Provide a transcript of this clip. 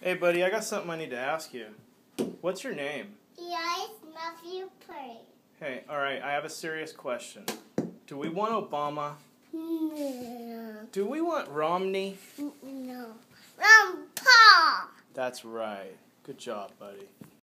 Hey, buddy, I got something I need to ask you. What's your name? Matthew Perry. Hey, all right, I have a serious question. Do we want Obama? No. Do we want Romney? No. Ron Paul. That's right. Good job, buddy.